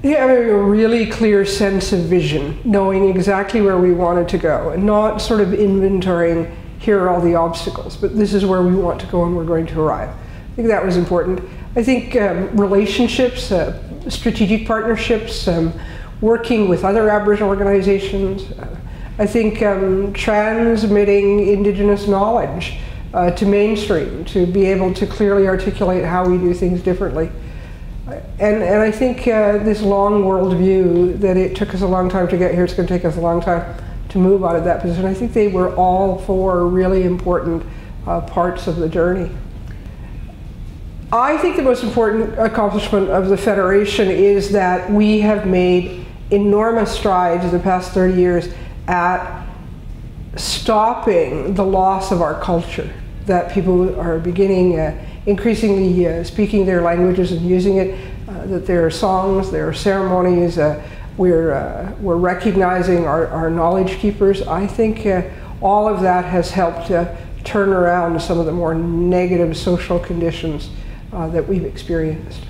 Yeah, having a really clear sense of vision, knowing exactly where we wanted to go, and not sort of inventorying here are all the obstacles, but this is where we want to go and we're going to arrive. I think that was important. I think um, relationships, uh, strategic partnerships, um, working with other Aboriginal organizations. Uh, I think um, transmitting Indigenous knowledge uh, to mainstream, to be able to clearly articulate how we do things differently. And, and I think uh, this long world view that it took us a long time to get here, it's going to take us a long time to move out of that position. I think they were all four really important uh, parts of the journey. I think the most important accomplishment of the Federation is that we have made enormous strides in the past 30 years at stopping the loss of our culture, that people are beginning uh, increasingly uh, speaking their languages and using it, uh, that there are songs, there are ceremonies, uh, we're, uh, we're recognizing our, our knowledge keepers. I think uh, all of that has helped turn around some of the more negative social conditions that we've experienced.